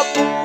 up.